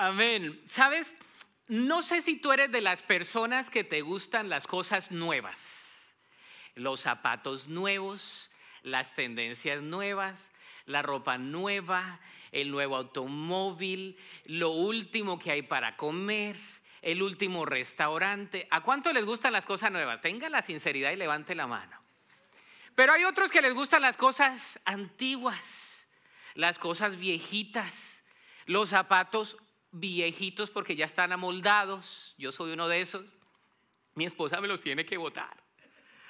Amén. ¿Sabes? No sé si tú eres de las personas que te gustan las cosas nuevas, los zapatos nuevos, las tendencias nuevas, la ropa nueva, el nuevo automóvil, lo último que hay para comer, el último restaurante. ¿A cuánto les gustan las cosas nuevas? Tenga la sinceridad y levante la mano. Pero hay otros que les gustan las cosas antiguas, las cosas viejitas, los zapatos viejitos porque ya están amoldados. Yo soy uno de esos. Mi esposa me los tiene que botar.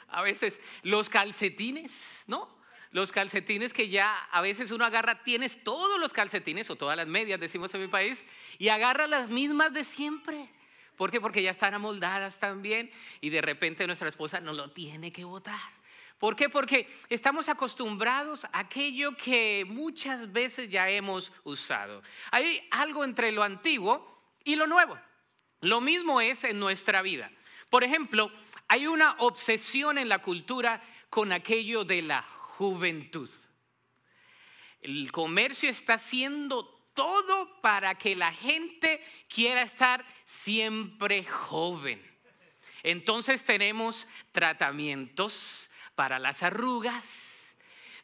A veces los calcetines, ¿no? Los calcetines que ya a veces uno agarra, tienes todos los calcetines o todas las medias, decimos en mi país, y agarra las mismas de siempre. ¿Por qué? Porque ya están amoldadas también y de repente nuestra esposa no lo tiene que votar. ¿Por qué? Porque estamos acostumbrados a aquello que muchas veces ya hemos usado. Hay algo entre lo antiguo y lo nuevo. Lo mismo es en nuestra vida. Por ejemplo, hay una obsesión en la cultura con aquello de la juventud. El comercio está haciendo todo para que la gente quiera estar siempre joven. Entonces tenemos tratamientos para las arrugas,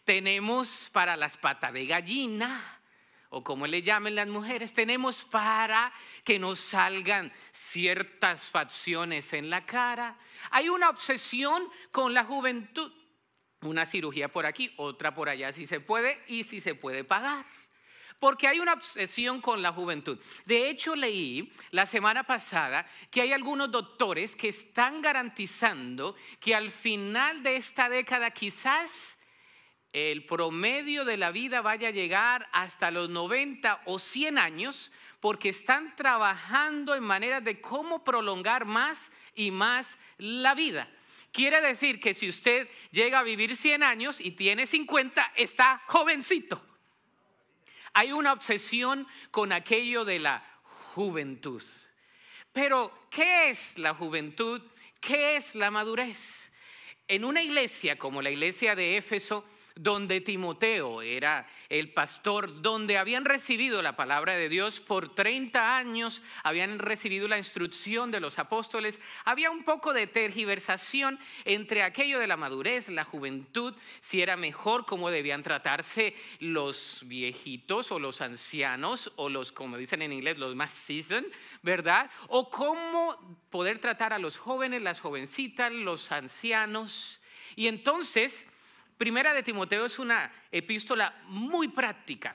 tenemos para las patas de gallina, o como le llamen las mujeres, tenemos para que nos salgan ciertas facciones en la cara. Hay una obsesión con la juventud, una cirugía por aquí, otra por allá si se puede y si se puede pagar porque hay una obsesión con la juventud. De hecho, leí la semana pasada que hay algunos doctores que están garantizando que al final de esta década quizás el promedio de la vida vaya a llegar hasta los 90 o 100 años porque están trabajando en maneras de cómo prolongar más y más la vida. Quiere decir que si usted llega a vivir 100 años y tiene 50, está jovencito. Hay una obsesión con aquello de la juventud. Pero, ¿qué es la juventud? ¿Qué es la madurez? En una iglesia como la iglesia de Éfeso, donde Timoteo era el pastor, donde habían recibido la palabra de Dios por 30 años, habían recibido la instrucción de los apóstoles, había un poco de tergiversación entre aquello de la madurez, la juventud, si era mejor cómo debían tratarse los viejitos o los ancianos o los, como dicen en inglés, los más seasoned, ¿verdad? O cómo poder tratar a los jóvenes, las jovencitas, los ancianos. Y entonces Primera de Timoteo es una epístola muy práctica.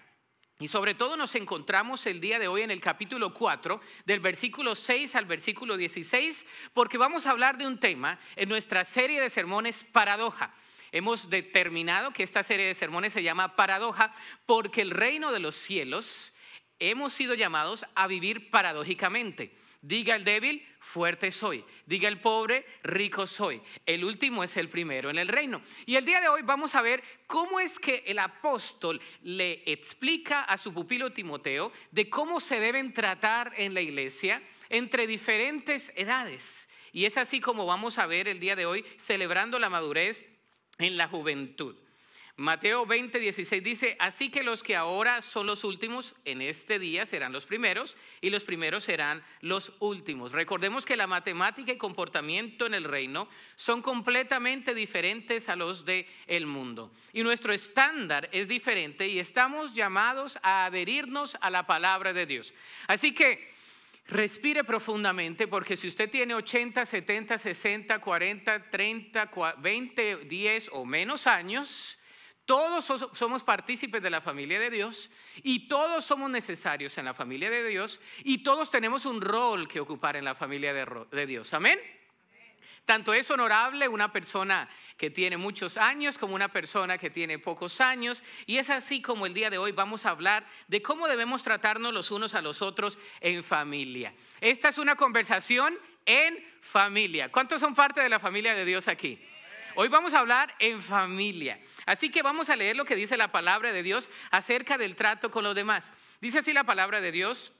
Y sobre todo nos encontramos el día de hoy en el capítulo 4, del versículo 6 al versículo 16, porque vamos a hablar de un tema en nuestra serie de sermones Paradoja. Hemos determinado que esta serie de sermones se llama Paradoja porque el reino de los cielos hemos sido llamados a vivir paradójicamente. Diga el débil, fuerte soy. Diga el pobre, rico soy. El último es el primero en el reino. Y el día de hoy vamos a ver cómo es que el apóstol le explica a su pupilo Timoteo de cómo se deben tratar en la iglesia entre diferentes edades. Y es así como vamos a ver el día de hoy celebrando la madurez en la juventud. Mateo 20, 16 dice, así que los que ahora son los últimos en este día serán los primeros y los primeros serán los últimos. Recordemos que la matemática y comportamiento en el reino son completamente diferentes a los del el mundo. Y nuestro estándar es diferente y estamos llamados a adherirnos a la palabra de Dios. Así que respire profundamente porque si usted tiene 80, 70, 60, 40, 30, 20, 10 o menos años, todos somos partícipes de la familia de Dios y todos somos necesarios en la familia de Dios y todos tenemos un rol que ocupar en la familia de, Dios. Amén. Tanto es honorable una persona que tiene muchos años como una persona que tiene pocos años. Y es así como el día de hoy vamos a hablar de cómo debemos tratarnos los unos a los otros en familia. Esta es una conversación en familia. ¿Cuántos son parte de la familia de Dios aquí? Hoy vamos a hablar en familia. Así que vamos a leer lo que dice la palabra de Dios acerca del trato con los demás. Dice así la palabra de Dios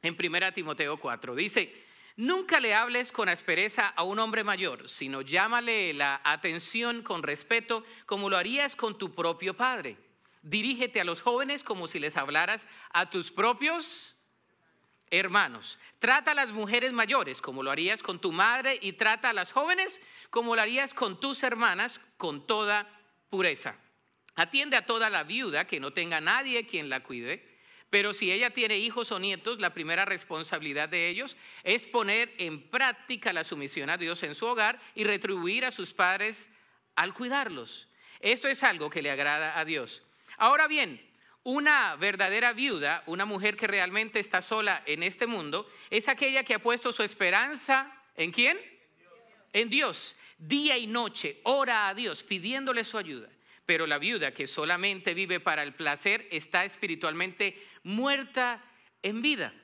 en 1 Timoteo 4. Dice, nunca le hables con aspereza a un hombre mayor, sino llámale la atención con respeto como lo harías con tu propio padre. Dirígete a los jóvenes como si les hablaras a tus propios hermanos, trata a las mujeres mayores como lo harías con tu madre y trata a las jóvenes como lo harías con tus hermanas con toda pureza. Atiende a toda la viuda que no tenga nadie quien la cuide, pero si ella tiene hijos o nietos, la primera responsabilidad de ellos es poner en práctica la sumisión a Dios en su hogar y retribuir a sus padres al cuidarlos. Esto es algo que le agrada a Dios. Ahora bien, una verdadera viuda, una mujer que realmente está sola en este mundo, es aquella que ha puesto su esperanza en quién? En Dios. Día y noche ora a Dios pidiéndole su ayuda. Pero la viuda que solamente vive para el placer está espiritualmente muerta en vida.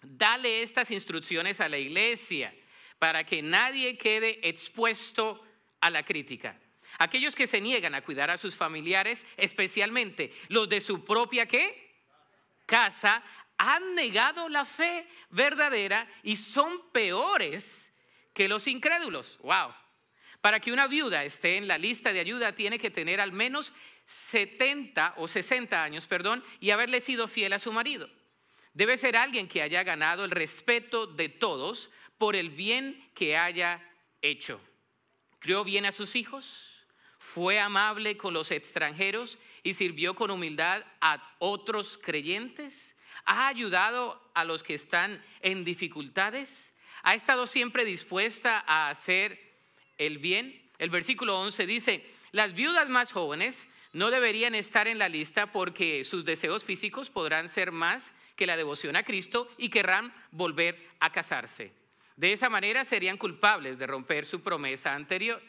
Dale estas instrucciones a la iglesia para que nadie quede expuesto a la crítica. Aquellos que se niegan a cuidar a sus familiares, especialmente los de su propia ¿qué? casa, han negado la fe verdadera y son peores que los incrédulos. Wow. Para que una viuda esté en la lista de ayuda tiene que tener al menos 70 o 60 años, perdón, y haberle sido fiel a su marido. Debe ser alguien que haya ganado el respeto de todos por el bien que haya hecho. Crió bien a sus hijos, fue amable con los extranjeros y sirvió con humildad a otros creyentes, ha ayudado a los que están en dificultades, ha estado siempre dispuesta a hacer el bien. El versículo 11 dice, las viudas más jóvenes no deberían estar en la lista porque sus deseos físicos podrán ser más que la devoción a Cristo y querrán volver a casarse. De esa manera serían culpables de romper su promesa anterior.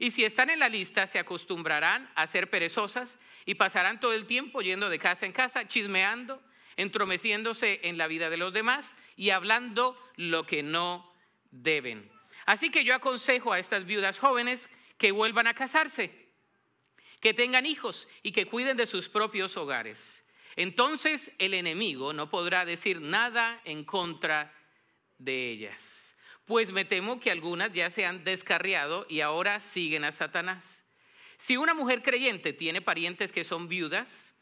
Y si están en la lista, se acostumbrarán a ser perezosas y pasarán todo el tiempo yendo de casa en casa, chismeando, entromeciéndose en la vida de los demás y hablando lo que no deben. Así que yo aconsejo a estas viudas jóvenes que vuelvan a casarse, que tengan hijos y que cuiden de sus propios hogares. Entonces el enemigo no podrá decir nada en contra de ellas pues me temo que algunas ya se han descarriado y ahora siguen a Satanás. Si una mujer creyente tiene parientes que son viudas,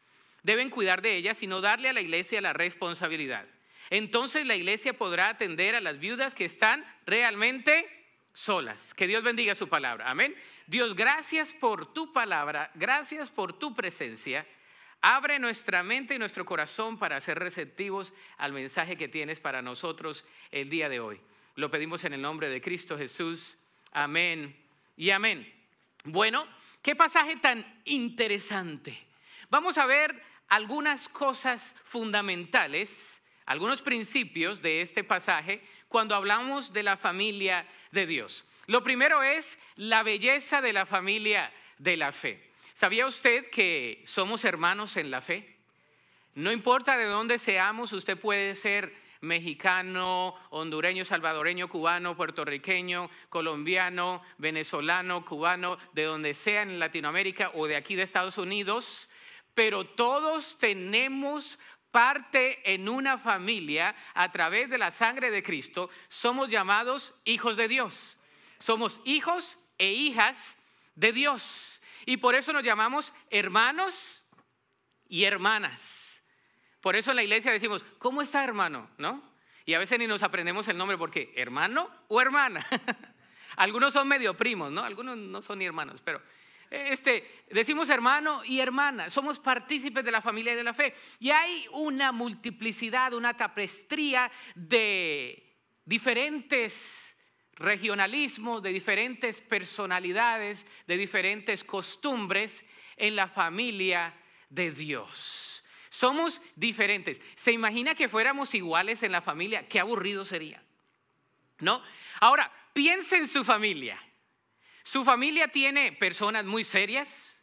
deben cuidar de ellas y no darle a la iglesia la responsabilidad. Entonces la iglesia podrá atender a las viudas que están realmente solas. Que Dios bendiga su palabra. Amén. Dios, gracias por tu palabra, gracias por tu presencia. Abre nuestra mente y nuestro corazón para ser receptivos al mensaje que tienes para nosotros el día de hoy. Lo pedimos en el nombre de Cristo Jesús. Amén y amén. Bueno, qué pasaje tan interesante. Vamos a ver algunas cosas fundamentales, algunos principios de este pasaje cuando hablamos de la familia de Dios. Lo primero es la belleza de la familia de la fe. ¿Sabía usted que somos hermanos en la fe? No importa de dónde seamos, usted puede ser mexicano, hondureño, salvadoreño, cubano, puertorriqueño, colombiano, venezolano, cubano, de donde sea en Latinoamérica o de aquí de Estados Unidos, pero todos tenemos parte en una familia a través de la sangre de Cristo, somos llamados hijos de Dios. Somos hijos e hijas de Dios. Y por eso nos llamamos hermanos y hermanas. Por eso en la iglesia decimos, ¿cómo está hermano? ¿No? Y a veces ni nos aprendemos el nombre porque hermano o hermana. Algunos son medio primos, ¿no? Algunos no son ni hermanos, pero este, decimos hermano y hermana, somos partícipes de la familia y de la fe. Y hay una multiplicidad, una tapestría de diferentes regionalismos, de diferentes personalidades, de diferentes costumbres en la familia de Dios. Somos diferentes. ¿Se imagina que fuéramos iguales en la familia? Qué aburrido sería. ¿No? Ahora, piensa en su familia. Su familia tiene personas muy serias.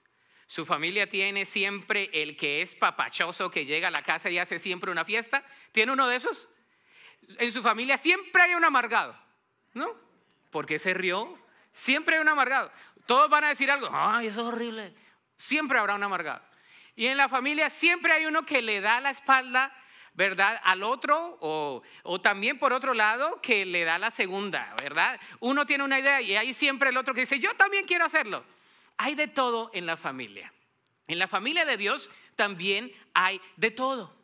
Su familia tiene siempre el que es papachoso, que llega a la casa y hace siempre una fiesta. ¿Tiene uno de esos? En su familia siempre hay un amargado. ¿No? ¿Por qué se rió? Siempre hay un amargado. Todos van a decir algo. Ay, eso es horrible. Siempre habrá un amargado. Y en la familia siempre hay uno que le da la espalda, ¿verdad? Al otro o, o, también por otro lado que le da la segunda, ¿verdad? Uno tiene una idea y hay siempre el otro que dice, yo también quiero hacerlo. Hay de todo en la familia. En la familia de Dios también hay de todo.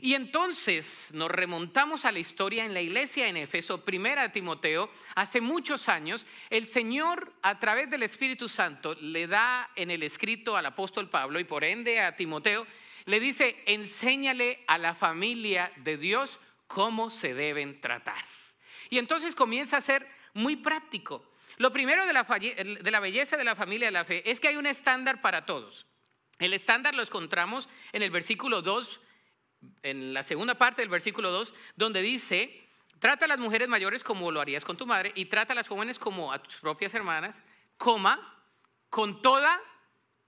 Y entonces nos remontamos a la historia en la iglesia en Éfeso, primera Timoteo, hace muchos años, el Señor a través del Espíritu Santo le da en el escrito al apóstol Pablo y por ende a Timoteo, le dice, enséñale a la familia de Dios cómo se deben tratar. Y entonces comienza a ser muy práctico. Lo primero de la, de la belleza de la familia de la fe es que hay un estándar para todos. El estándar lo encontramos en el versículo 2 en la segunda parte del versículo 2, donde dice, trata a las mujeres mayores como lo harías con tu madre y trata a las jóvenes como a tus propias hermanas, coma, con toda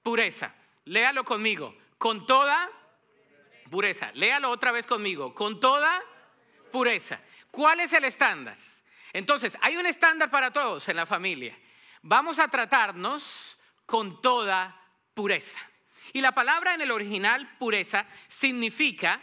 pureza. Léalo conmigo, con toda pureza. Léalo otra vez conmigo, con toda pureza. ¿Cuál es el estándar? Entonces, hay un estándar para todos en la familia. Vamos a tratarnos con toda pureza. Y la palabra en el original pureza significa,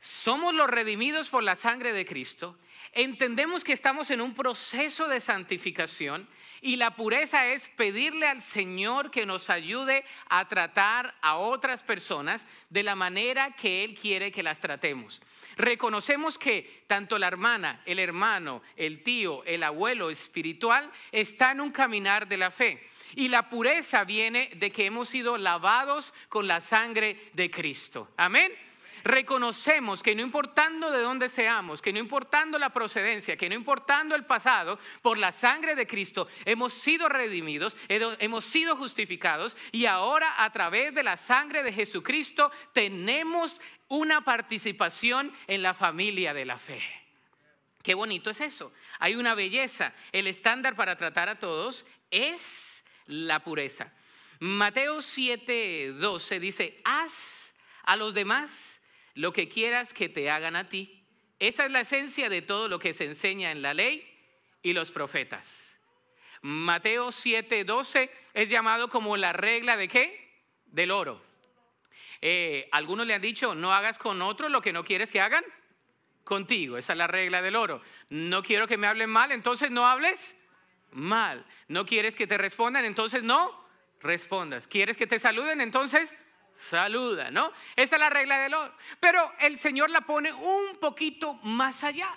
somos los redimidos por la sangre de Cristo, entendemos que estamos en un proceso de santificación y la pureza es pedirle al Señor que nos ayude a tratar a otras personas de la manera que Él quiere que las tratemos. Reconocemos que tanto la hermana, el hermano, el tío, el abuelo espiritual está en un caminar de la fe. Y la pureza viene de que hemos sido lavados con la sangre de Cristo. Amén reconocemos que no importando de dónde seamos, que no importando la procedencia, que no importando el pasado, por la sangre de Cristo hemos sido redimidos, hemos sido justificados y ahora a través de la sangre de Jesucristo tenemos una participación en la familia de la fe. Qué bonito es eso. Hay una belleza. El estándar para tratar a todos es la pureza. Mateo 7, 12 dice, haz a los demás lo que quieras que te hagan a ti. Esa es la esencia de todo lo que se enseña en la ley y los profetas. Mateo 7, 12 es llamado como la regla de qué? Del oro. Eh, algunos le han dicho, no hagas con otro lo que no quieres que hagan contigo. Esa es la regla del oro. No quiero que me hablen mal, entonces no hables mal. ¿No quieres que te respondan? Entonces no respondas. ¿Quieres que te saluden? Entonces saluda, ¿no? Esa es la regla del oro. Pero el Señor la pone un poquito más allá.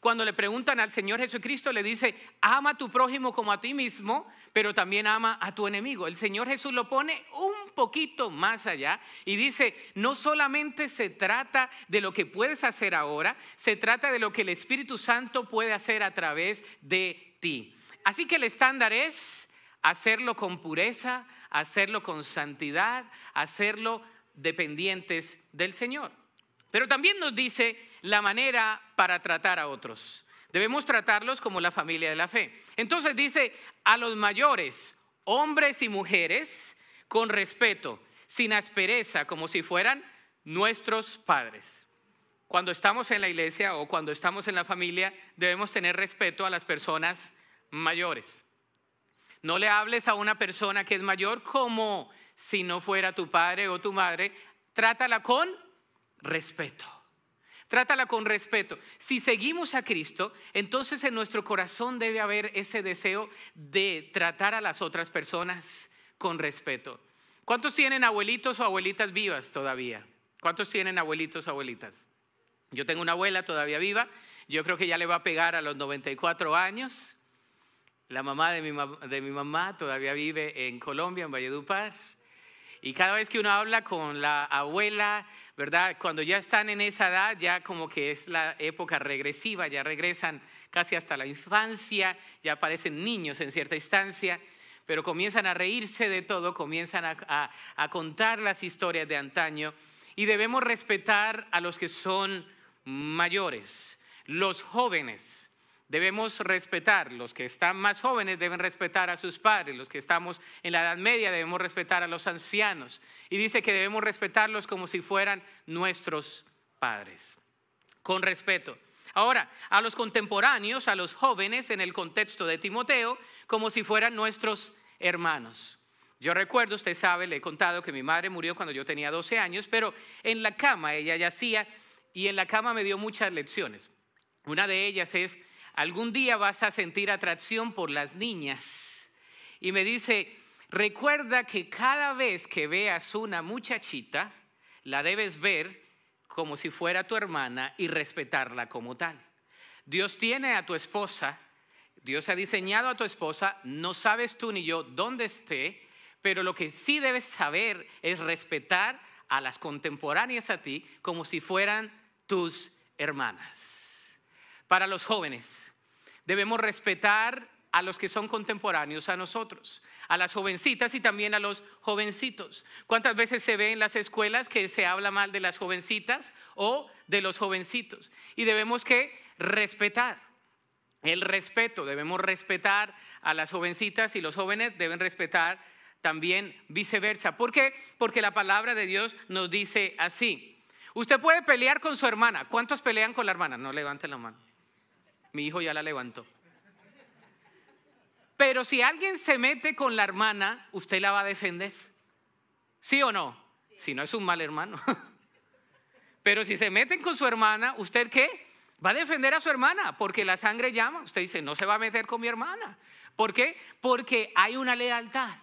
Cuando le preguntan al Señor Jesucristo, le dice, ama a tu prójimo como a ti mismo, pero también ama a tu enemigo. El Señor Jesús lo pone un poquito más allá y dice, no solamente se trata de lo que puedes hacer ahora, se trata de lo que el Espíritu Santo puede hacer a través de ti. Así que el estándar es hacerlo con pureza, hacerlo con santidad, hacerlo dependientes del Señor. Pero también nos dice la manera para tratar a otros. Debemos tratarlos como la familia de la fe. Entonces dice a los mayores, hombres y mujeres, con respeto, sin aspereza, como si fueran nuestros padres. Cuando estamos en la iglesia o cuando estamos en la familia, debemos tener respeto a las personas mayores. No le hables a una persona que es mayor como si no fuera tu padre o tu madre. Trátala con respeto. Trátala con respeto. Si seguimos a Cristo, entonces en nuestro corazón debe haber ese deseo de tratar a las otras personas con respeto. ¿Cuántos tienen abuelitos o abuelitas vivas todavía? ¿Cuántos tienen abuelitos o abuelitas? Yo tengo una abuela todavía viva. Yo creo que ya le va a pegar a los 94 años. La mamá de mi, de mi mamá todavía vive en Colombia, en Valledupar. Y cada vez que uno habla con la abuela, ¿verdad? Cuando ya están en esa edad, ya como que es la época regresiva, ya regresan casi hasta la infancia, ya parecen niños en cierta instancia, pero comienzan a reírse de todo, comienzan a, a contar las historias de antaño y debemos respetar a los que son mayores, los jóvenes debemos respetar, los que están más jóvenes deben respetar a sus padres, los que estamos en la Edad Media debemos respetar a los ancianos. Y dice que debemos respetarlos como si fueran nuestros padres, con respeto. Ahora, a los contemporáneos, a los jóvenes en el contexto de Timoteo, como si fueran nuestros hermanos. Yo recuerdo, usted sabe, le he contado que mi madre murió cuando yo tenía 12 años, pero en la cama ella yacía y en la cama me dio muchas lecciones. Una de ellas es algún día vas a sentir atracción por las niñas. Y me dice, recuerda que cada vez que veas una muchachita, la debes ver como si fuera tu hermana y respetarla como tal. Dios tiene a tu esposa, Dios ha diseñado a tu esposa, no sabes tú ni yo dónde esté, pero lo que sí debes saber es respetar a las contemporáneas a ti como si fueran tus hermanas. Para los jóvenes, debemos respetar a los que son contemporáneos a nosotros, a las jovencitas y también a los jovencitos. ¿Cuántas veces se ve en las escuelas que se habla mal de las jovencitas o de los jovencitos? Y debemos que respetar. El respeto, debemos respetar a las jovencitas y los jóvenes deben respetar también viceversa. ¿Por qué? Porque la palabra de Dios nos dice así. Usted puede pelear con su hermana. ¿Cuántos pelean con la hermana? No levanten la mano. Mi hijo ya la levantó. Pero si alguien se mete con la hermana, usted la va a defender. ¿Sí o no? Si no es un mal hermano. Pero si se meten con su hermana, ¿usted qué? Va a defender a su hermana porque la sangre llama. Usted dice, no se va a meter con mi hermana. ¿Por qué? Porque hay una lealtad.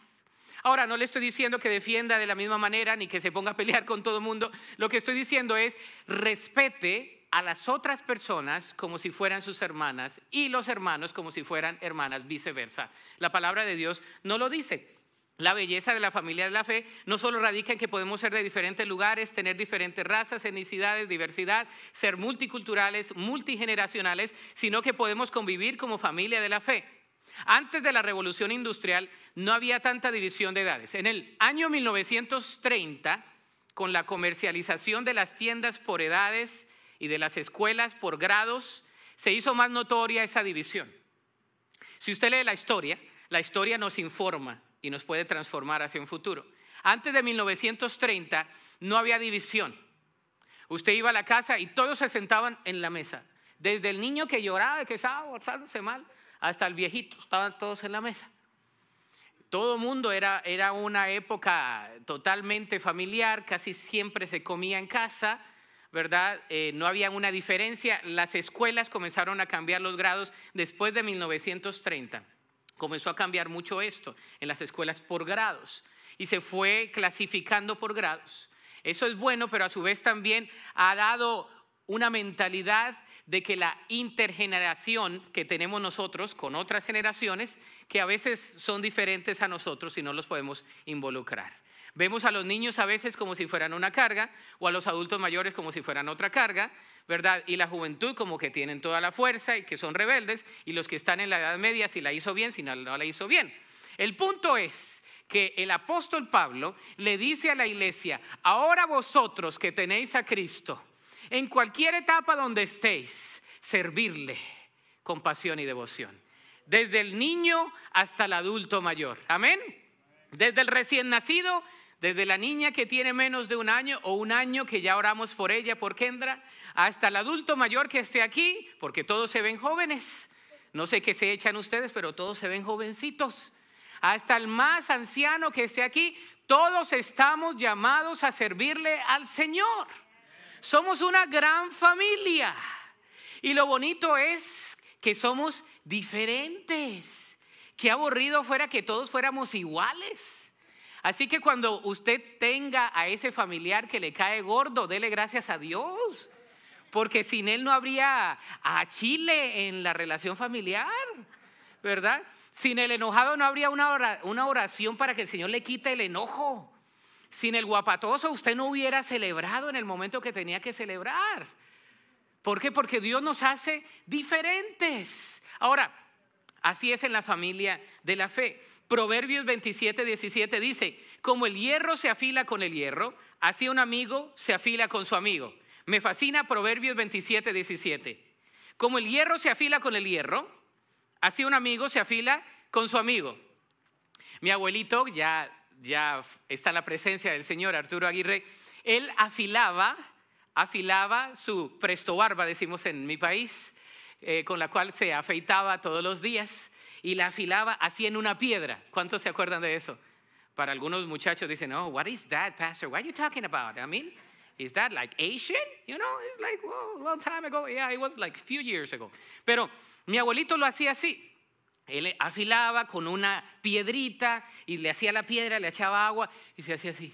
Ahora, no le estoy diciendo que defienda de la misma manera ni que se ponga a pelear con todo el mundo. Lo que estoy diciendo es respete a las otras personas como si fueran sus hermanas y los hermanos como si fueran hermanas, viceversa. La palabra de Dios no lo dice. La belleza de la familia de la fe no solo radica en que podemos ser de diferentes lugares, tener diferentes razas, etnicidades, diversidad, ser multiculturales, multigeneracionales, sino que podemos convivir como familia de la fe. Antes de la revolución industrial no había tanta división de edades. En el año 1930, con la comercialización de las tiendas por edades y de las escuelas por grados, se hizo más notoria esa división. Si usted lee la historia, la historia nos informa y nos puede transformar hacia un futuro. Antes de 1930 no había división. Usted iba a la casa y todos se sentaban en la mesa. Desde el niño que lloraba, que estaba portándose mal, hasta el viejito, estaban todos en la mesa. Todo mundo era, era una época totalmente familiar, casi siempre se comía en casa, ¿verdad? Eh, no había una diferencia. Las escuelas comenzaron a cambiar los grados después de 1930. Comenzó a cambiar mucho esto en las escuelas por grados y se fue clasificando por grados. Eso es bueno, pero a su vez también ha dado una mentalidad de que la intergeneración que tenemos nosotros con otras generaciones, que a veces son diferentes a nosotros y no los podemos involucrar. Vemos a los niños a veces como si fueran una carga o a los adultos mayores como si fueran otra carga, ¿verdad? Y la juventud como que tienen toda la fuerza y que son rebeldes y los que están en la edad media si la hizo bien, si no, la hizo bien. El punto es que el apóstol Pablo le dice a la iglesia, ahora vosotros que tenéis a Cristo, en cualquier etapa donde estéis, servirle con pasión y devoción. Desde el niño hasta el adulto mayor. Amén. Desde el recién nacido, desde la niña que tiene menos de un año o un año que ya oramos por ella, por Kendra, hasta el adulto mayor que esté aquí, porque todos se ven jóvenes. No sé qué se echan ustedes, pero todos se ven jovencitos. Hasta el más anciano que esté aquí, todos estamos llamados a servirle al Señor. Somos una gran familia. Y lo bonito es que somos diferentes. Qué aburrido fuera que todos fuéramos iguales. Así que cuando usted tenga a ese familiar que le cae gordo, dele gracias a Dios. Porque sin él no habría a Chile en la relación familiar, ¿verdad? Sin el enojado no habría una oración para que el Señor le quite el enojo. Sin el guapatoso usted no hubiera celebrado en el momento que tenía que celebrar. ¿Por qué? Porque Dios nos hace diferentes. Ahora, así es en la familia de la fe. Proverbios 27, 17 dice, como el hierro se afila con el hierro, así un amigo se afila con su amigo. Me fascina Proverbios 27, 17. Como el hierro se afila con el hierro, así un amigo se afila con su amigo. Mi abuelito ya ya está la presencia del señor Arturo Aguirre, él afilaba, afilaba su presto barba, decimos en mi país, eh, con la cual se afeitaba todos los días y la afilaba así en una piedra. ¿Cuántos se acuerdan de eso? Para algunos muchachos dicen, oh, what is that, pastor? What are you talking about? I mean, is that like Asian? You know, it's like, a long time ago. Yeah, it was like a few years ago. Pero mi abuelito lo hacía así. Él afilaba con una piedrita y le hacía la piedra, le echaba agua y se hacía así,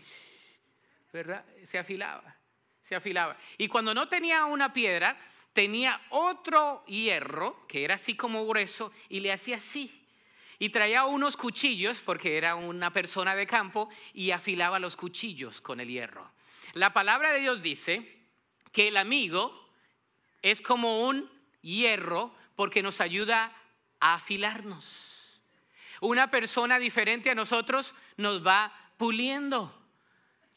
¿verdad? Se afilaba. se afilaba. Y cuando no tenía una piedra, tenía otro hierro, que era así como grueso, y le hacía así. Y traía unos cuchillos, porque era una persona de campo, y afilaba los cuchillos con el hierro. La palabra de Dios dice que el amigo es como un hierro porque nos ayuda a afilarnos. Una persona diferente a nosotros nos va puliendo.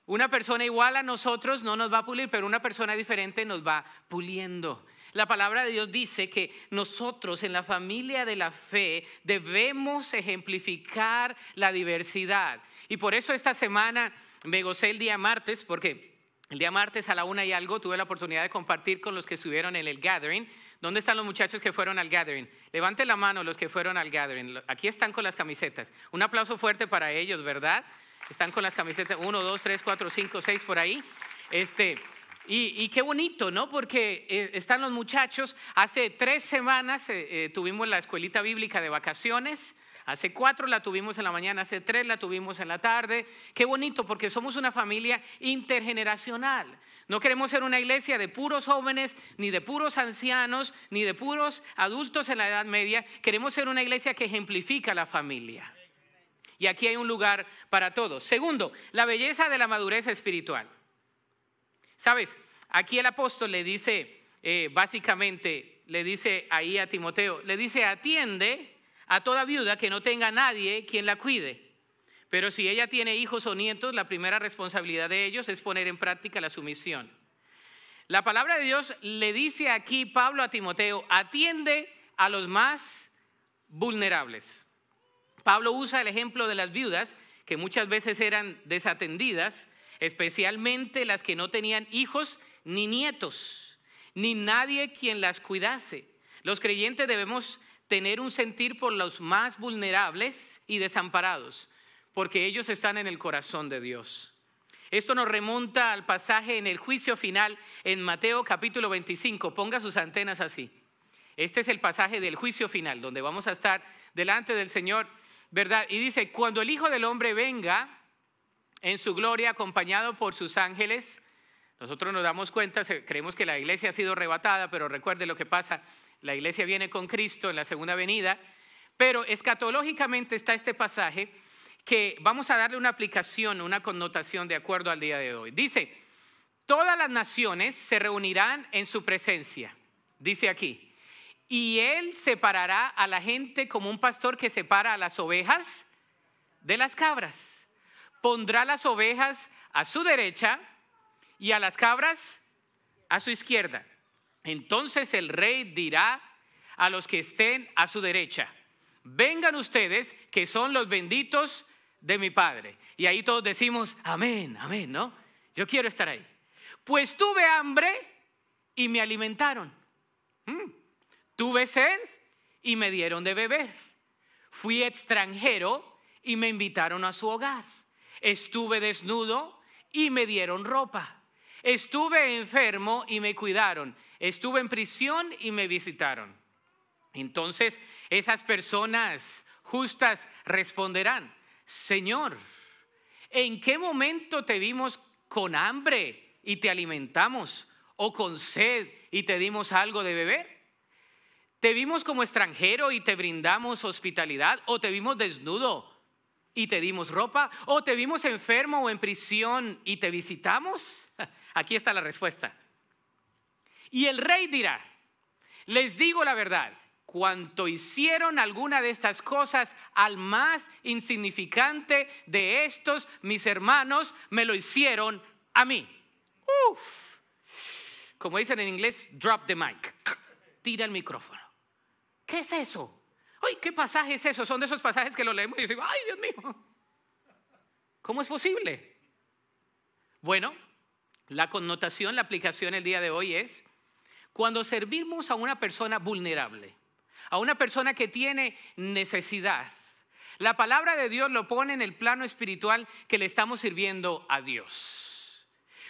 Una persona igual a nosotros no nos va a pulir, pero una persona diferente nos va puliendo. La palabra de Dios dice que nosotros en la familia de la fe debemos ejemplificar la diversidad. Y por eso esta semana me gocé el día martes, porque el día martes a la una y algo tuve la oportunidad de compartir con los que estuvieron en el gathering. ¿Dónde están los muchachos que fueron al gathering? Levanten la mano los que fueron al gathering. Aquí están con las camisetas. Un aplauso fuerte para ellos, ¿verdad? Están con las camisetas, uno, dos, tres, cuatro, cinco, seis por ahí. Este, y, qué bonito, ¿no? Porque eh, están los muchachos. Hace tres semanas eh, eh, tuvimos la escuelita bíblica de vacaciones. Hace cuatro la tuvimos en la mañana, hace tres la tuvimos en la tarde. Qué bonito, porque somos una familia intergeneracional. No queremos ser una iglesia de puros jóvenes, ni de puros ancianos, ni de puros adultos en la Edad Media. Queremos ser una iglesia que ejemplifica la familia. Y aquí hay un lugar para todos. Segundo, la belleza de la madurez espiritual. Sabes, aquí el apóstol le dice, eh, básicamente, le dice ahí a Timoteo, le dice, atiende a toda viuda que no tenga nadie quien la cuide. Pero si ella tiene hijos o nietos, la primera responsabilidad de ellos es poner en práctica la sumisión. La palabra de Dios le dice aquí Pablo a Timoteo, atiende a los más vulnerables. Pablo usa el ejemplo de las viudas, que muchas veces eran desatendidas, especialmente las que no tenían hijos ni nietos, ni nadie quien las cuidase. Los creyentes debemos tener un sentir por los más vulnerables y desamparados, porque ellos están en el corazón de Dios. Esto nos remonta al pasaje en el juicio final en Mateo capítulo 25. Ponga sus antenas así. Este es el pasaje del juicio final, donde vamos a estar delante del Señor, ¿verdad? Y dice, cuando el Hijo del Hombre venga en su gloria acompañado por sus ángeles, nosotros nos damos cuenta, creemos que la iglesia ha sido arrebatada, pero recuerde lo que pasa la iglesia viene con Cristo en la segunda venida, pero escatológicamente está este pasaje que vamos a darle una aplicación, una connotación de acuerdo al día de hoy. Dice, todas las naciones se reunirán en su presencia, dice aquí, y él separará a la gente como un pastor que separa a las ovejas de las cabras. Pondrá las ovejas a su derecha y a las cabras a su izquierda. Entonces el rey dirá a los que estén a su derecha, vengan ustedes que son los benditos de mi Padre. Y ahí todos decimos, amén, amén, ¿no? Yo quiero estar ahí. Pues tuve hambre y me alimentaron. Mm. Tuve sed y me dieron de beber. Fui extranjero y me invitaron a su hogar. Estuve desnudo y me dieron ropa. Estuve enfermo y me cuidaron estuve en prisión y me visitaron. Entonces esas personas justas responderán, Señor, ¿en qué momento te vimos con hambre y te alimentamos? ¿O con sed y te dimos algo de beber? ¿Te vimos como extranjero y te brindamos hospitalidad? ¿O te vimos desnudo y te dimos ropa? ¿O te vimos enfermo o en prisión y te visitamos? Aquí está la respuesta. Y el rey dirá, les digo la verdad, cuanto hicieron alguna de estas cosas al más insignificante de estos mis hermanos, me lo hicieron a mí. Uf. Como dicen en inglés, drop the mic. Tira el micrófono. ¿Qué es eso? Ay, ¿qué pasaje es eso? Son de esos pasajes que lo leemos y decimos, ay, Dios mío. ¿Cómo es posible? Bueno, la connotación, la aplicación el día de hoy es cuando servimos a una persona vulnerable, a una persona que tiene necesidad, la palabra de Dios lo pone en el plano espiritual que le estamos sirviendo a Dios.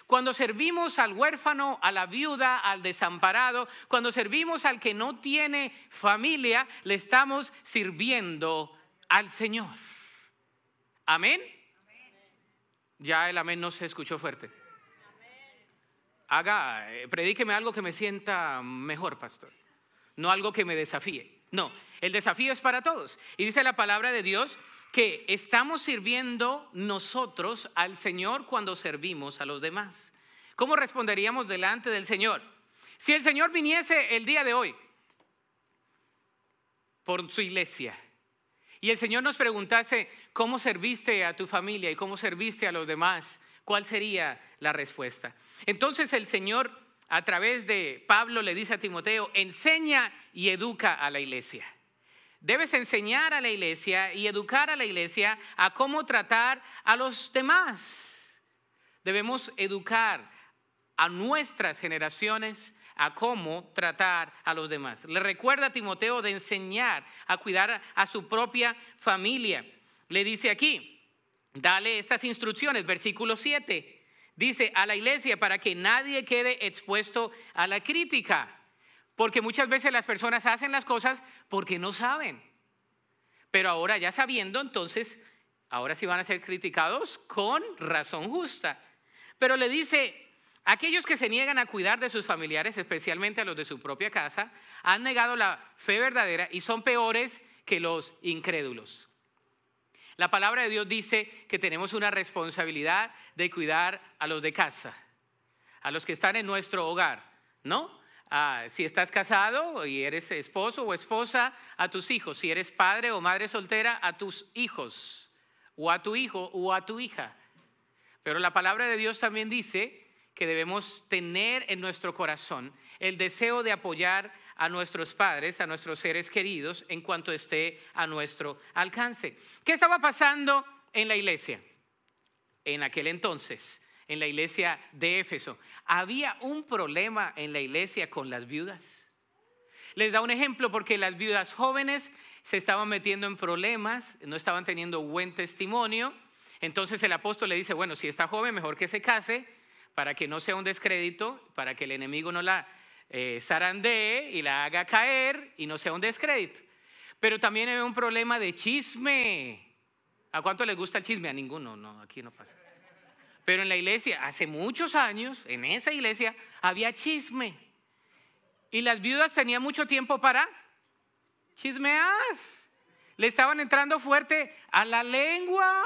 Cuando servimos al huérfano, a la viuda, al desamparado, cuando servimos al que no tiene familia, le estamos sirviendo al Señor. Amén. Ya el amén no se escuchó fuerte. haga, eh, predíqueme algo que me sienta mejor, pastor. No algo que me desafíe. No, el desafío es para todos. Y dice la palabra de Dios que estamos sirviendo nosotros al Señor cuando servimos a los demás. ¿Cómo responderíamos delante del Señor? Si el Señor viniese el día de hoy por su iglesia y el Señor nos preguntase cómo serviste a tu familia y cómo serviste a los demás, ¿cuál sería la respuesta? Entonces el Señor a través de Pablo le dice a Timoteo, enseña y educa a la iglesia. Debes enseñar a la iglesia y educar a la iglesia a cómo tratar a los demás. Debemos educar a nuestras generaciones a cómo tratar a los demás. Le recuerda a Timoteo de enseñar a cuidar a su propia familia. Le dice aquí, dale estas instrucciones, versículo 7 dice a la iglesia para que nadie quede expuesto a la crítica. Porque muchas veces las personas hacen las cosas porque no saben. Pero ahora ya sabiendo, entonces, ahora sí van a ser criticados con razón justa. Pero le dice, aquellos que se niegan a cuidar de sus familiares, especialmente a los de su propia casa, han negado la fe verdadera y son peores que los incrédulos. La palabra de Dios dice que tenemos una responsabilidad de cuidar a los de casa, a los que están en nuestro hogar, ¿no? Ah, si estás casado y eres esposo o esposa, a tus hijos. Si eres padre o madre soltera, a tus hijos, o a tu hijo o a tu hija. Pero la palabra de Dios también dice que debemos tener en nuestro corazón el deseo de apoyar a nuestros padres, a nuestros seres queridos, en cuanto esté a nuestro alcance. ¿Qué estaba pasando en la iglesia? En aquel entonces, en la iglesia de Éfeso, había un problema en la iglesia con las viudas. Les da un ejemplo porque las viudas jóvenes se estaban metiendo en problemas, no estaban teniendo buen testimonio. Entonces el apóstol le dice, bueno, si está joven, mejor que se case para que no sea un descrédito, para que el enemigo no la eh, zarandee y la haga caer y no sea un descrédito. Pero también hay un problema de chisme. ¿A cuánto le gusta el chisme? A ninguno, no, aquí no pasa. Pero en la iglesia, hace muchos años, en esa iglesia, había chisme. Y las viudas tenían mucho tiempo para chismear. Le estaban entrando fuerte a la lengua.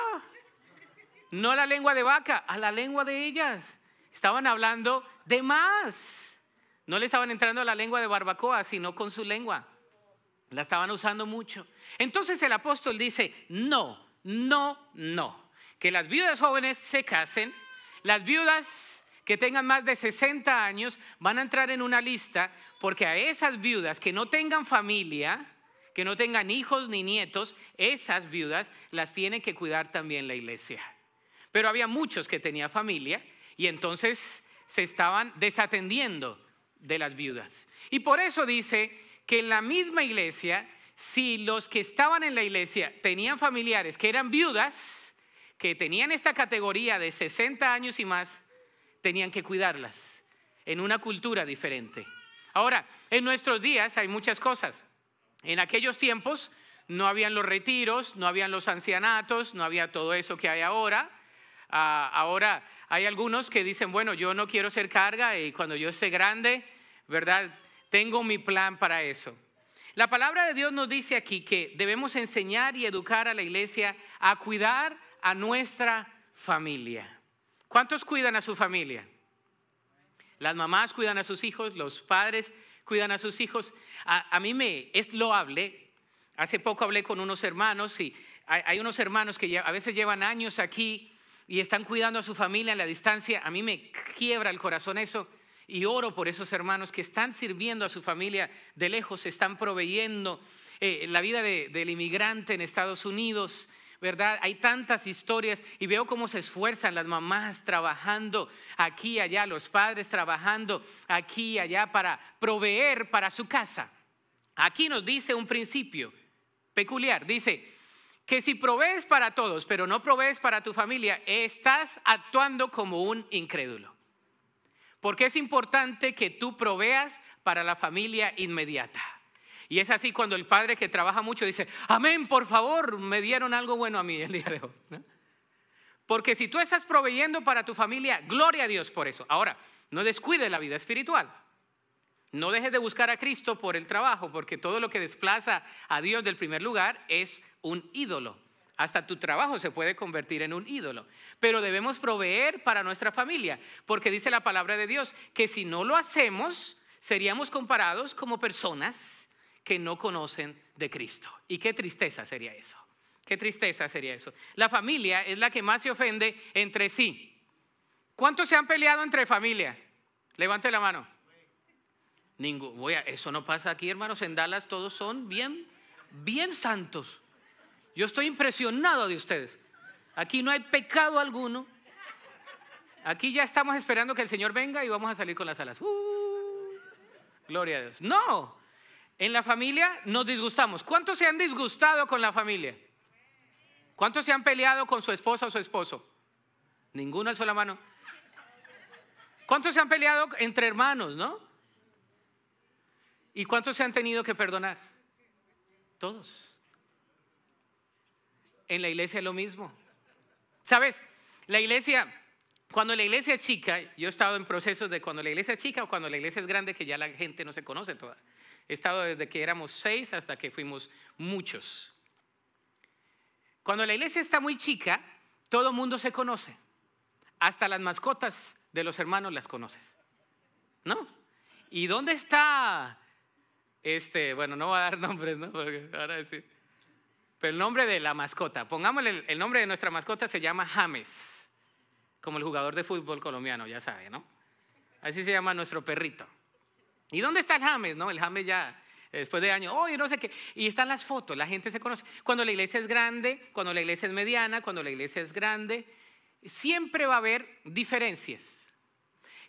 No la lengua de vaca, a la lengua de ellas. Estaban hablando de más. No le estaban entrando a la lengua de barbacoa, sino con su lengua. La estaban usando mucho. Entonces el apóstol dice, no, no, no. Que las viudas jóvenes se casen, las viudas que tengan más de 60 años van a entrar en una lista porque a esas viudas que no tengan familia, que no tengan hijos ni nietos, esas viudas las tiene que cuidar también la iglesia. Pero había muchos que tenían familia y entonces se estaban desatendiendo de las viudas. Y por eso dice que en la misma iglesia, si los que estaban en la iglesia tenían familiares que eran viudas, que tenían esta categoría de 60 años y más, tenían que cuidarlas en una cultura diferente. Ahora, en nuestros días hay muchas cosas. En aquellos tiempos no habían los retiros, no habían los ancianatos, no había todo eso que hay ahora. Ah, ahora hay algunos que dicen, bueno, yo no quiero ser carga y cuando yo esté grande, ¿verdad? Tengo mi plan para eso. La palabra de Dios nos dice aquí que debemos enseñar y educar a la iglesia a cuidar a nuestra familia. ¿Cuántos cuidan a su familia? Las mamás cuidan a sus hijos, los padres cuidan a sus hijos. A, mí me es loable. Hace poco hablé con unos hermanos y hay unos hermanos que a veces llevan años aquí y están cuidando a su familia en la distancia, a mí me quiebra el corazón eso. Y oro por esos hermanos que están sirviendo a su familia de lejos, están proveyendo eh, la vida del inmigrante en Estados Unidos. ¿Verdad? Hay tantas historias y veo cómo se esfuerzan las mamás trabajando aquí y allá, los padres trabajando aquí y allá para proveer para su casa. Aquí nos dice un principio peculiar, dice, que si provees para todos, pero no provees para tu familia, estás actuando como un incrédulo. Porque es importante que tú proveas para la familia inmediata. Y es así cuando el padre que trabaja mucho dice, amén, por favor, me dieron algo bueno a mí el día de hoy. Porque si tú estás proveyendo para tu familia, gloria a Dios por eso. Ahora, No descuide la vida espiritual. No dejes de buscar a Cristo por el trabajo, porque todo lo que desplaza a Dios del primer lugar es un ídolo. Hasta tu trabajo se puede convertir en un ídolo. Pero debemos proveer para nuestra familia, porque dice la palabra de Dios que si no lo hacemos, seríamos comparados como personas que no conocen de Cristo. Y qué tristeza sería eso. Qué tristeza sería eso. La familia es la que más se ofende entre sí. ¿Cuántos se han peleado entre familia? Levante la mano. Ningún, voy a, eso no pasa aquí, hermanos. En Dallas todos son bien, bien santos. Yo estoy impresionado de ustedes. Aquí no hay pecado alguno. Aquí ya estamos esperando que el Señor venga y vamos a salir con las alas. Uh, gloria a Dios. No, en la familia nos disgustamos. ¿Cuántos se han disgustado con la familia? ¿Cuántos se han peleado con su esposa o su esposo? Ninguno alzó la mano. ¿Cuántos se han peleado entre hermanos, no? ¿Y cuántos se han tenido que perdonar? Todos. En la iglesia es lo mismo. ¿Sabes? La iglesia, cuando la iglesia es chica, yo he estado en procesos de cuando la iglesia es chica o cuando la iglesia es grande, que ya la gente no se conoce toda. He estado desde que éramos seis hasta que fuimos muchos. Cuando la iglesia está muy chica, todo el mundo se conoce. Hasta las mascotas de los hermanos las conoces. ¿No? ¿Y dónde está este, bueno, no voy a dar nombres, ¿no? ahora decir. Pero el nombre de la mascota, pongámosle el, nombre de nuestra mascota se llama James, como el jugador de fútbol colombiano, ya sabe, ¿no? Así se llama nuestro perrito. ¿Y dónde está el James? No, el James ya después de años, oye, no sé qué. Y están las fotos, la gente se conoce. Cuando la iglesia es grande, cuando la iglesia es mediana, cuando la iglesia es grande, siempre va a haber diferencias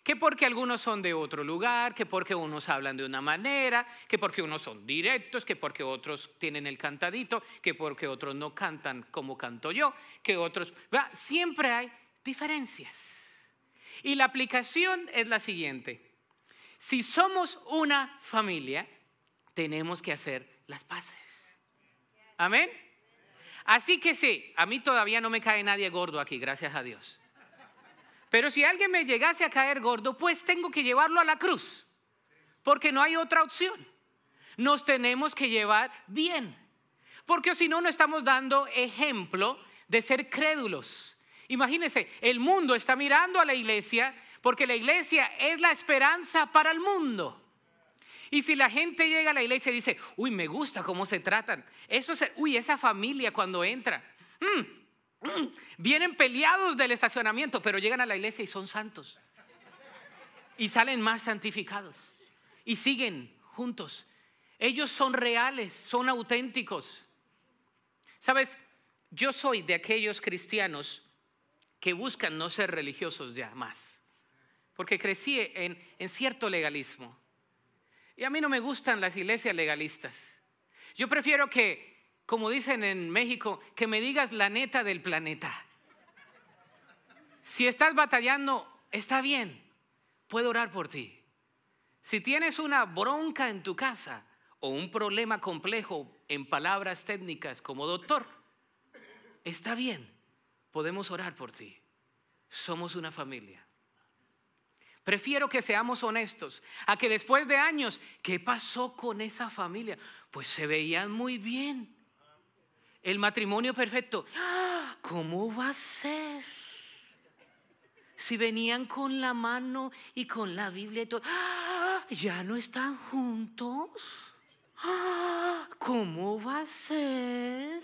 que porque algunos son de otro lugar, que porque unos hablan de una manera, que porque unos son directos, que porque otros tienen el cantadito, que porque otros no cantan como canto yo, que otros... Siempre hay diferencias. Y la aplicación es la siguiente. Si somos una familia, tenemos que hacer las paces. Amén. Así que sí, a mí todavía no me cae nadie gordo aquí, gracias a Dios. Pero si alguien me llegase a caer gordo, pues tengo que llevarlo a la cruz, porque no hay otra opción. Nos tenemos que llevar bien, porque si no, no estamos dando ejemplo de ser crédulos. Imagínense, el mundo está mirando a la iglesia porque la iglesia es la esperanza para el mundo. Y si la gente llega a la iglesia y dice, uy, me gusta cómo se tratan, eso se, uy, esa familia cuando entra, mm, Vienen peleados del estacionamiento, pero llegan a la iglesia y son santos. Y salen más santificados. Y siguen juntos. Ellos son reales, son auténticos. Sabes, yo soy de aquellos cristianos que buscan no ser religiosos ya más. Porque crecí en, en cierto legalismo. Y a mí no me gustan las iglesias legalistas. Yo prefiero que como dicen en México, que me digas la neta del planeta. Si estás batallando, está bien, puedo orar por ti. Si tienes una bronca en tu casa o un problema complejo en palabras técnicas como doctor, está bien, podemos orar por ti. Somos una familia. Prefiero que seamos honestos a que después de años, ¿qué pasó con esa familia? Pues se veían muy bien el matrimonio perfecto. ¿Cómo va a ser? Si venían con la mano y con la Biblia y todo, ya no están juntos. ¿Cómo va a ser?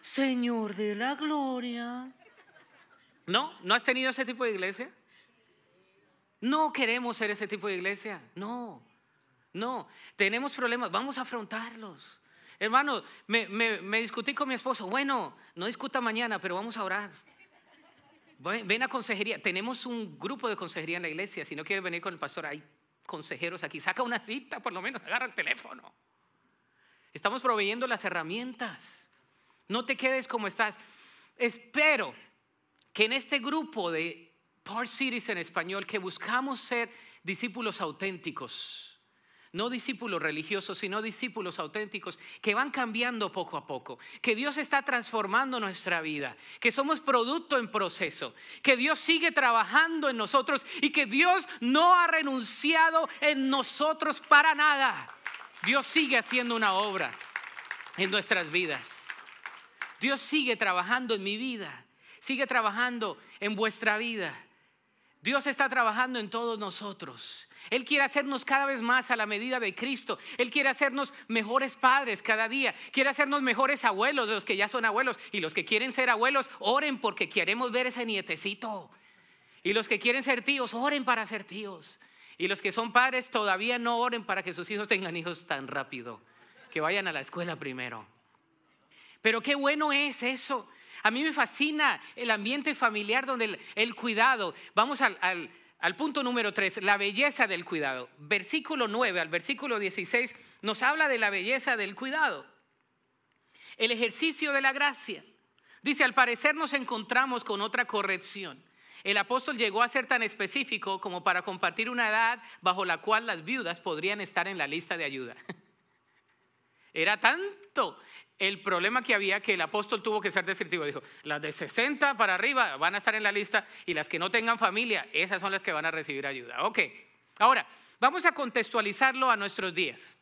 Señor de la gloria. ¿No? ¿No has tenido ese tipo de iglesia? No queremos ser ese tipo de iglesia. No, no. Tenemos problemas. Vamos a afrontarlos. Hermano, me, discutí con mi esposo. Bueno, no discuta mañana, pero vamos a orar. Ven a consejería. Tenemos un grupo de consejería en la iglesia. Si no quieres venir con el pastor, hay consejeros aquí. Saca una cita, por lo menos, agarra el teléfono. Estamos proveyendo las herramientas. No te quedes como estás. Espero que en este grupo de Park Cities en español, que buscamos ser discípulos auténticos, no discípulos religiosos, sino discípulos auténticos que van cambiando poco a poco, que Dios está transformando nuestra vida, que somos producto en proceso, que Dios sigue trabajando en nosotros y que Dios no ha renunciado en nosotros para nada. Dios sigue haciendo una obra en nuestras vidas. Dios sigue trabajando en mi vida, sigue trabajando en vuestra vida. Dios está trabajando en todos nosotros. Él quiere hacernos cada vez más a la medida de Cristo. Él quiere hacernos mejores padres cada día. Quiere hacernos mejores abuelos de los que ya son abuelos. Y los que quieren ser abuelos, oren porque queremos ver ese nietecito. Y los que quieren ser tíos, oren para ser tíos. Y los que son padres todavía no oren para que sus hijos tengan hijos tan rápido. Que vayan a la escuela primero. Pero qué bueno es eso. A mí me fascina el ambiente familiar donde el, cuidado, vamos al, punto número 3, la belleza del cuidado. Versículo 9 al versículo 16 nos habla de la belleza del cuidado. El ejercicio de la gracia. Dice, al parecer nos encontramos con otra corrección. El apóstol llegó a ser tan específico como para compartir una edad bajo la cual las viudas podrían estar en la lista de ayuda. Era tanto el problema que había que el apóstol tuvo que ser descriptivo. Dijo, las de 60 para arriba van a estar en la lista y las que no tengan familia, esas son las que van a recibir ayuda. Ok, ahora vamos a contextualizarlo a nuestros días.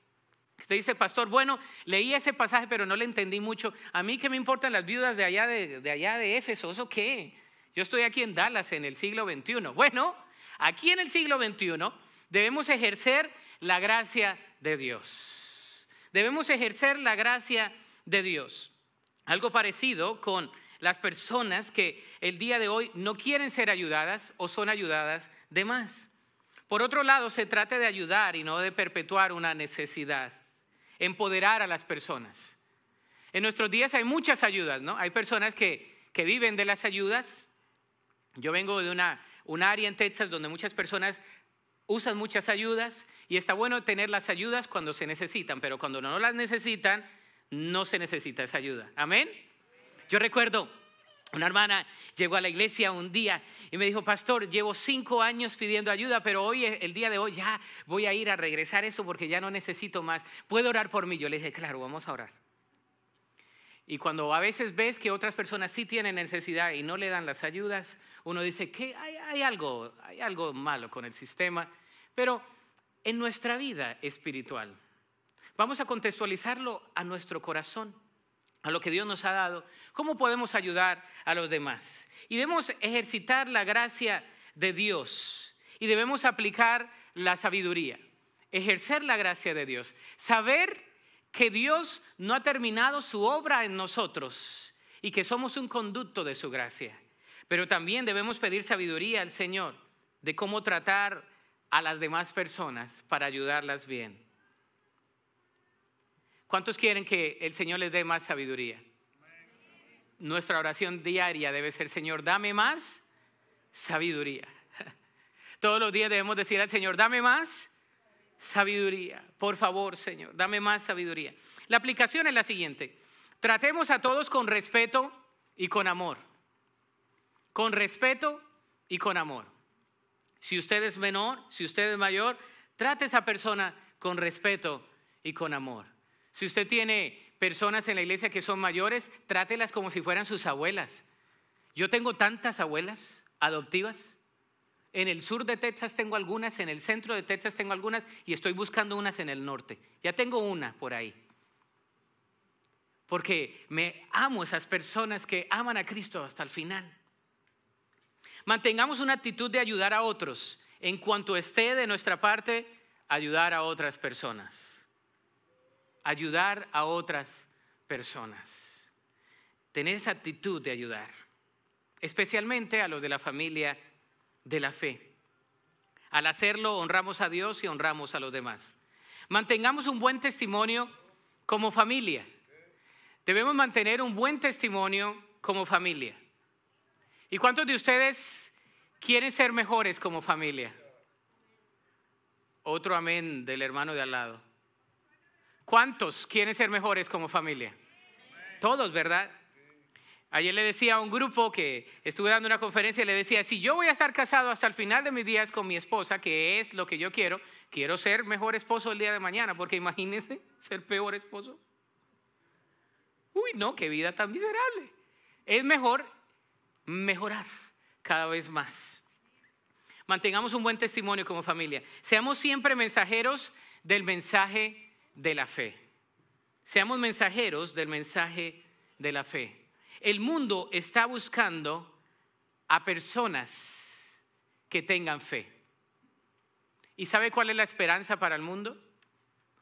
Usted dice, pastor, bueno, leí ese pasaje pero no le entendí mucho. A mí qué me importan las viudas de allá de, allá de Éfeso, ¿eso qué? Yo estoy aquí en Dallas en el siglo XXI. Bueno, aquí en el siglo XXI debemos ejercer la gracia de Dios. Debemos ejercer la gracia de Dios. Algo parecido con las personas que el día de hoy no quieren ser ayudadas o son ayudadas de más. Por otro lado, se trata de ayudar y no de perpetuar una necesidad, empoderar a las personas. En nuestros días hay muchas ayudas, ¿no? Hay personas que, que viven de las ayudas. Yo vengo de una, un área en Texas donde muchas personas usan muchas ayudas y está bueno tener las ayudas cuando se necesitan, pero cuando no las necesitan, no se necesita esa ayuda. Amén. Yo recuerdo, una hermana llegó a la iglesia un día y me dijo, pastor, llevo cinco años pidiendo ayuda, pero hoy, el día de hoy, ya voy a ir a regresar eso porque ya no necesito más. ¿Puedo orar por mí? Yo le dije, claro, vamos a orar. Y cuando a veces ves que otras personas sí tienen necesidad y no le dan las ayudas, uno dice que hay, algo, hay algo malo con el sistema. Pero en nuestra vida espiritual, Vamos a contextualizarlo a nuestro corazón, a lo que Dios nos ha dado. ¿Cómo podemos ayudar a los demás? Y debemos ejercitar la gracia de Dios y debemos aplicar la sabiduría, ejercer la gracia de Dios, saber que Dios no ha terminado su obra en nosotros y que somos un conducto de su gracia. Pero también debemos pedir sabiduría al Señor de cómo tratar a las demás personas para ayudarlas bien. ¿Cuántos quieren que el Señor les dé más sabiduría? Nuestra oración diaria debe ser, Señor, dame más sabiduría. Todos los días debemos decir al Señor, dame más sabiduría. Por favor, Señor, dame más sabiduría. La aplicación es la siguiente. Tratemos a todos con respeto y con amor. Con respeto y con amor. Si usted es menor, si usted es mayor, trate a esa persona con respeto y con amor. Si usted tiene personas en la iglesia que son mayores, trátelas como si fueran sus abuelas. Yo tengo tantas abuelas adoptivas. En el sur de Texas tengo algunas, en el centro de Texas tengo algunas y estoy buscando unas en el norte. Ya tengo una por ahí. Porque me amo esas personas que aman a Cristo hasta el final. Mantengamos una actitud de ayudar a otros. En cuanto esté de nuestra parte, ayudar a otras personas ayudar a otras personas. Tener esa actitud de ayudar, especialmente a los de la familia de la fe. Al hacerlo honramos a Dios y honramos a los demás. Mantengamos un buen testimonio como familia. Debemos mantener un buen testimonio como familia. ¿Y cuántos de ustedes quieren ser mejores como familia? Otro amén del hermano de al lado. ¿Cuántos quieren ser mejores como familia? Todos, ¿verdad? Ayer le decía a un grupo que estuve dando una conferencia, le decía, si yo voy a estar casado hasta el final de mis días con mi esposa, que es lo que yo quiero, quiero ser mejor esposo el día de mañana, porque imagínense ser peor esposo. Uy, no, qué vida tan miserable. Es mejor mejorar cada vez más. Mantengamos un buen testimonio como familia. Seamos siempre mensajeros del mensaje de la fe. Seamos mensajeros del mensaje de la fe. El mundo está buscando a personas que tengan fe. ¿Y sabe cuál es la esperanza para el mundo?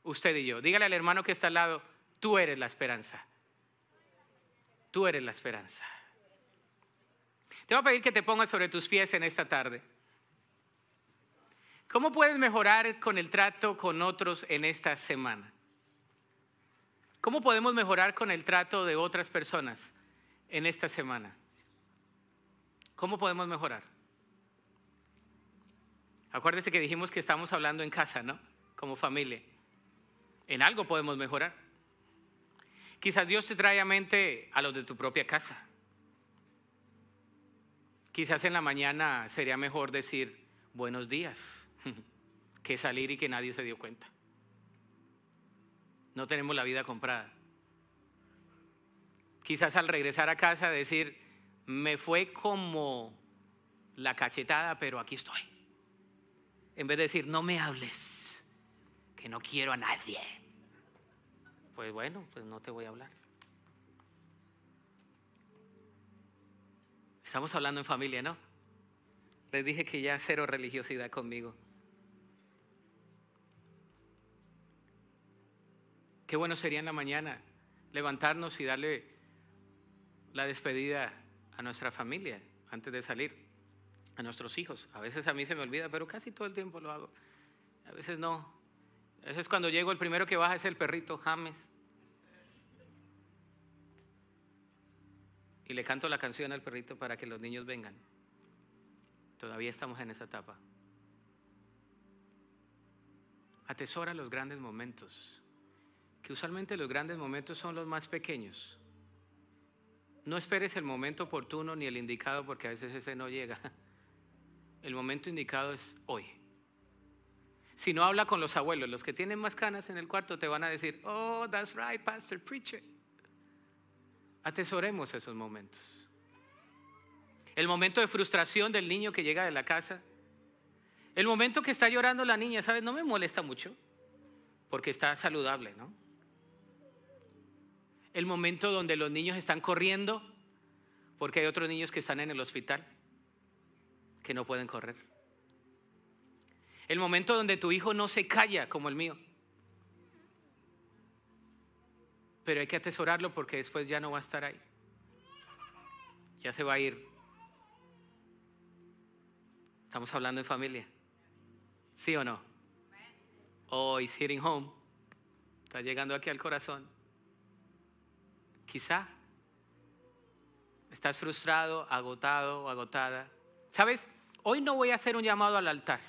Usted y yo. Dígale al hermano que está al lado, tú eres la esperanza. Tú eres la esperanza. Te voy a pedir que te pongas sobre tus pies en esta tarde. ¿Cómo puedes mejorar con el trato con otros en esta semana? ¿Cómo podemos mejorar con el trato de otras personas en esta semana? ¿Cómo podemos mejorar? Acuérdese que dijimos que estamos hablando en casa, ¿no? Como familia. En algo podemos mejorar. Quizás Dios te trae a mente a los de tu propia casa. Quizás en la mañana sería mejor decir buenos días que salir y que nadie se dio cuenta. No tenemos la vida comprada. Quizás al regresar a casa decir, me fue como la cachetada, pero aquí estoy. En vez de decir, no me hables, que no quiero a nadie. Pues bueno, pues no te voy a hablar. Estamos hablando en familia, ¿no? Les dije que ya cero religiosidad conmigo. Qué bueno sería en la mañana levantarnos y darle la despedida a nuestra familia antes de salir, a nuestros hijos. A veces a mí se me olvida, pero casi todo el tiempo lo hago. A veces no. A veces cuando llego el primero que baja es el perrito James. Y le canto la canción al perrito para que los niños vengan. Todavía estamos en esa etapa. Atesora los grandes momentos, que usualmente los grandes momentos son los más pequeños. No esperes el momento oportuno ni el indicado porque a veces ese no llega. El momento indicado es hoy. Si no habla con los abuelos, los que tienen más canas en el cuarto te van a decir, oh, that's right, Pastor, preacher. Atesoremos esos momentos. El momento de frustración del niño que llega de la casa. El momento que está llorando la niña, ¿sabes? No me molesta mucho porque está saludable, ¿no? El momento donde los niños están corriendo porque hay otros niños que están en el hospital que no pueden correr. El momento donde tu hijo no se calla como el mío. Pero hay que atesorarlo porque después ya no va a estar ahí. Ya se va a ir. Estamos hablando en familia. ¿Sí o no? Oh, he's hitting home. Está llegando aquí al corazón. Quizá estás frustrado, agotado o agotada. ¿Sabes? Hoy no voy a hacer un llamado al altar.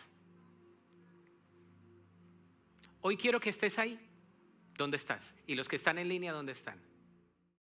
Hoy quiero que estés ahí, ¿dónde estás? Y los que están en línea, ¿dónde están?